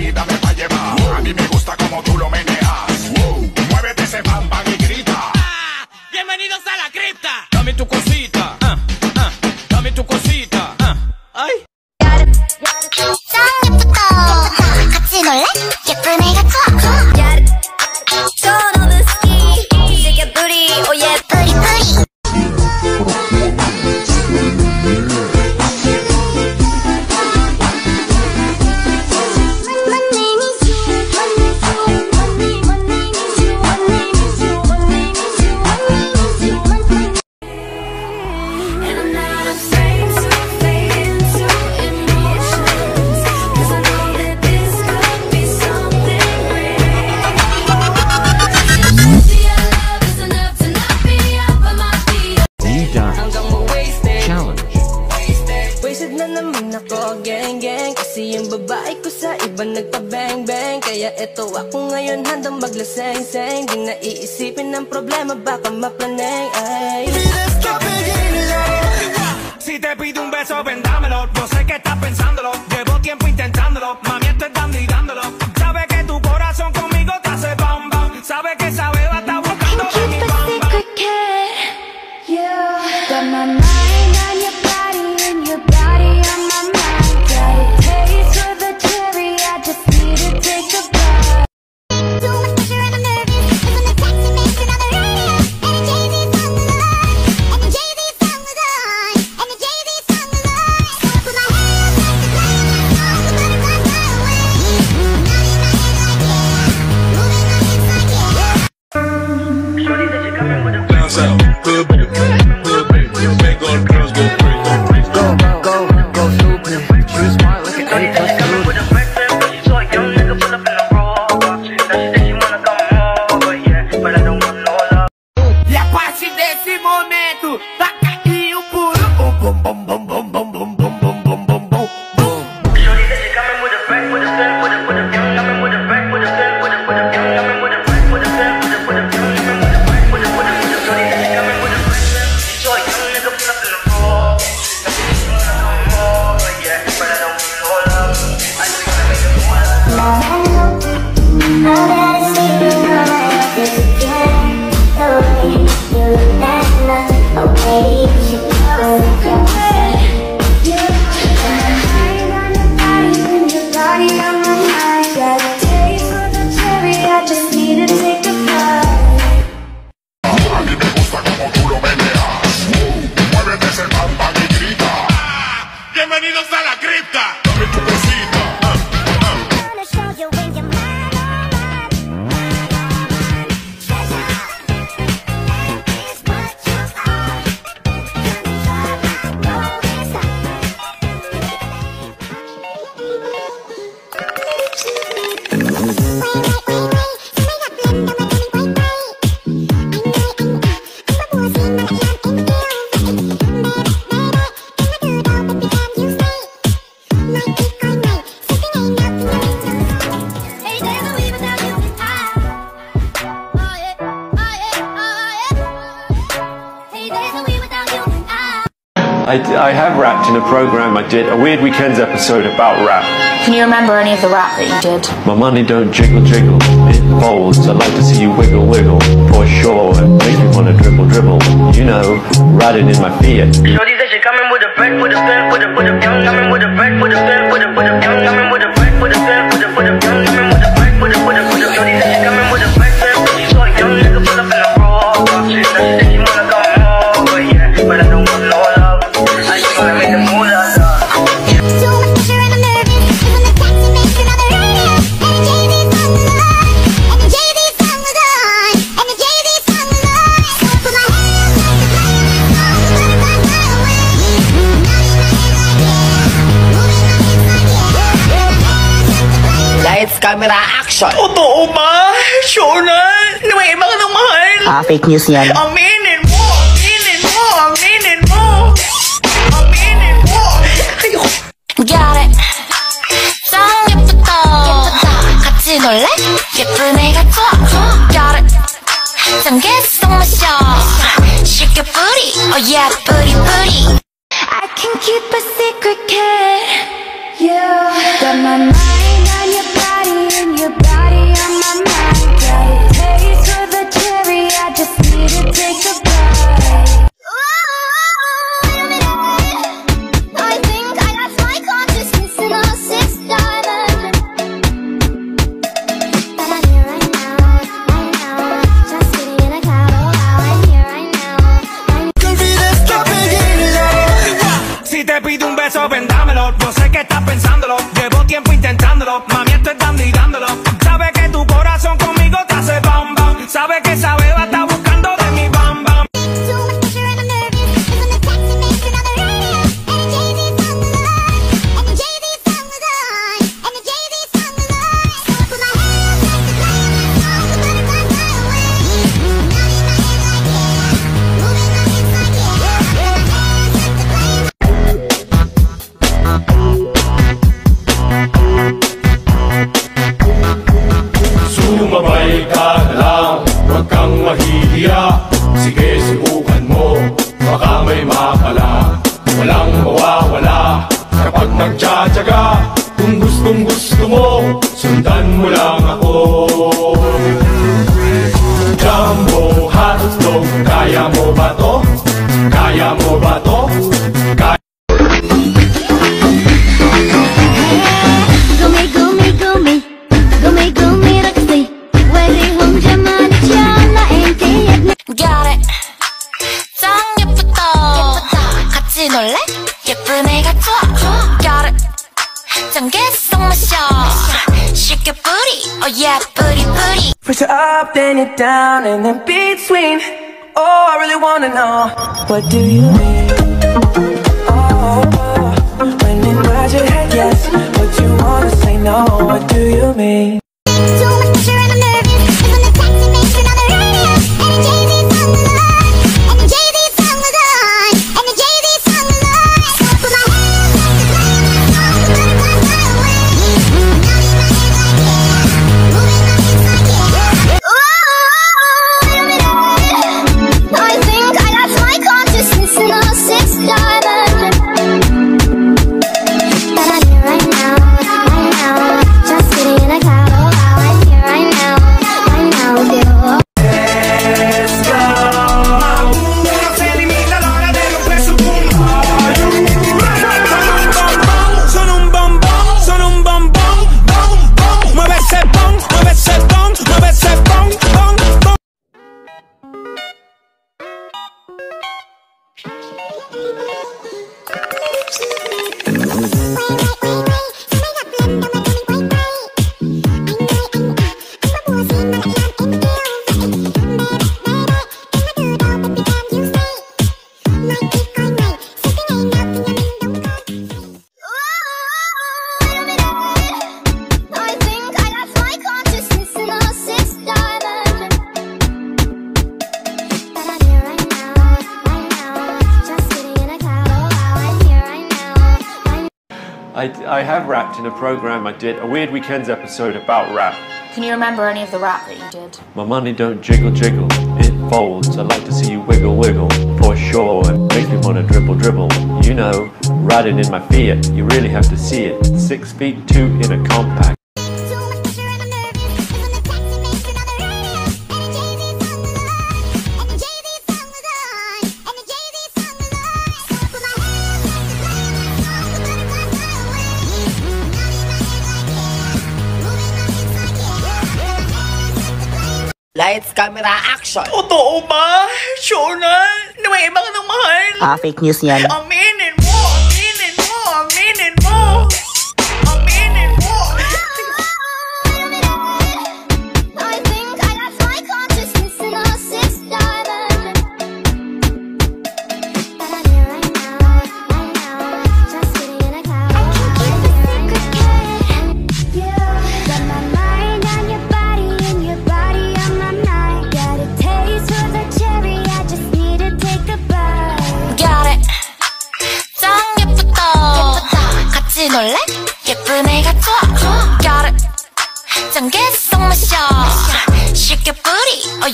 y dame pa' llevar. A mí me gusta como tú lo meneas. Muévete ese bam bam y grita. Bienvenidos a la Kaya eto ako ngayon handang maglaseng-seng Di na iisipin ng problema baka maplaneng ay Si te pido un beso, vendámelo. Yo sé que estás pensándolo. Llevo tiempo intentándolo. Mami, estoy dando y dándolo. Sabe que tu corazón conmigo te hace bam bam. Sabe que esa beba está buscando de mi Keep a bam bam. secret, kid. You got my mind I got I, I have rapped in a program I did, a Weird Weekends episode about rap. Can you remember any of the rap that you did? My money don't jiggle jiggle, it folds. I like to see you wiggle wiggle, for sure. Make you wanna dribble dribble, you know, riding in my Fiat. Shorty said she coming with a friend, with a friend, with a with a young, coming with a friend, with a friend, with a with a camera, action! Totoo ba? Sure na? Lumayan ba ka ng mahal? Ah, fake news yan. Aminin mo! Aminin mo! Aminin mo! Aminin mo! Ayoko! Got it. 짱 예쁘다. 예쁘다. 같이 놀래? 예쁜 애가 좋아. Got it. 짱 개성 마셔. Shake your booty. Oh yeah, booty booty. I can keep a secret, kid. You got my mind on your body. Mami, esto es dándolo. Sabes que tu corazón conmigo mawawala Kapag nagtsatsaga Kung gustong gusto mo Sundan mo lang ako Jumbo hotdog Kaya mo ba to? Kaya mo ba to? then you're down, and then between Oh, I really wanna know What do you mean? Oh, oh, oh. when inside your head, yes But you wanna say no, what do you mean? Thank you. I, I have rapped in a program. I did a Weird Weekends episode about rap. Can you remember any of the rap that you did? My money don't jiggle jiggle, it folds. I like to see you wiggle wiggle, for sure. It makes me wanna dribble dribble. You know, riding in my Fiat, you really have to see it. Six feet two in a compact. lights, camera, action. Totoo ba? Sure na? Naman ibang ng mahal. Ah, fake news yan. Amin,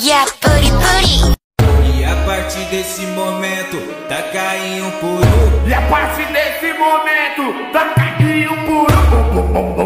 yeah. E a partir desse momento, tá caindo por. E a partir desse momento, tá caindo por.